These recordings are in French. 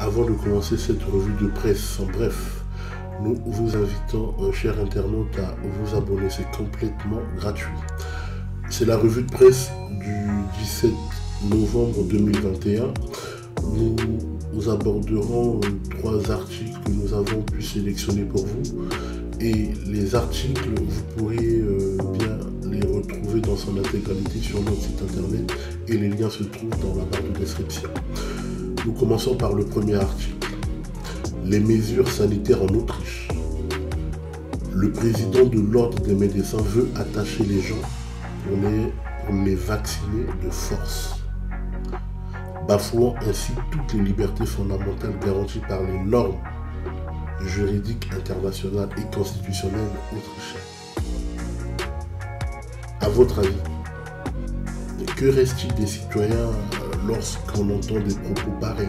Avant de commencer cette revue de presse, en bref, nous vous invitons, euh, chers internautes, à vous abonner. C'est complètement gratuit. C'est la revue de presse du 17 novembre 2021. Nous, nous aborderons euh, trois articles que nous avons pu sélectionner pour vous. Et les articles, vous pourrez euh, bien les retrouver dans son intégralité sur notre site internet et les liens se trouvent dans la barre de description. Nous commençons par le premier article. Les mesures sanitaires en Autriche. Le président de l'Ordre des médecins veut attacher les gens pour les, les vacciner de force, bafouant ainsi toutes les libertés fondamentales garanties par les normes juridiques internationales et constitutionnelles autrichiennes. À votre avis, que reste-t-il des citoyens lorsqu'on entend des propos pareils.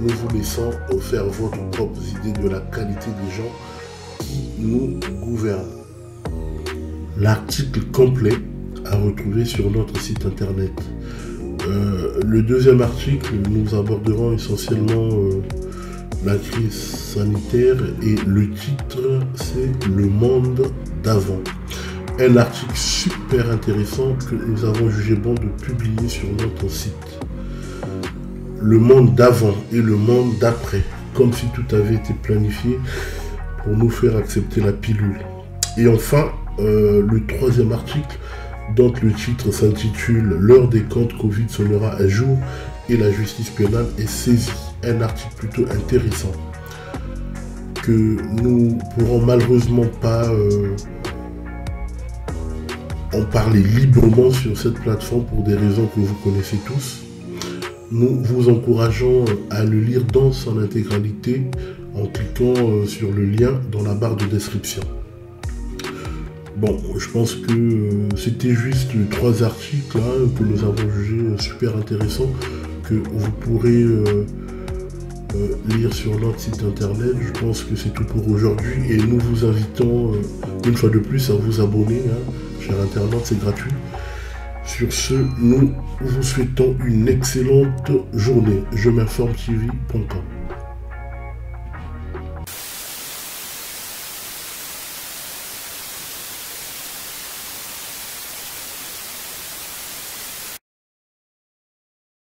Nous vous laissons faire votre propre idée de la qualité des gens qui nous gouvernent. L'article complet à retrouver sur notre site internet. Euh, le deuxième article, nous aborderons essentiellement euh, la crise sanitaire et le titre c'est Le monde d'avant. Un article super intéressant que nous avons jugé bon de publier sur notre site le monde d'avant et le monde d'après, comme si tout avait été planifié pour nous faire accepter la pilule. Et enfin, euh, le troisième article, dont le titre s'intitule L'heure des comptes Covid sonnera à jour et la justice pénale est saisie. Un article plutôt intéressant que nous pourrons malheureusement pas euh, en parler librement sur cette plateforme pour des raisons que vous connaissez tous. Nous vous encourageons à le lire dans son intégralité en cliquant euh, sur le lien dans la barre de description. Bon, je pense que euh, c'était juste trois articles hein, que nous avons jugés super intéressants que vous pourrez euh, lire sur notre site internet. Je pense que c'est tout pour aujourd'hui et nous vous invitons une fois de plus à vous abonner. Hein. Cher internaute, c'est gratuit. Sur ce, nous vous souhaitons une excellente journée. Je m'informe TV.com.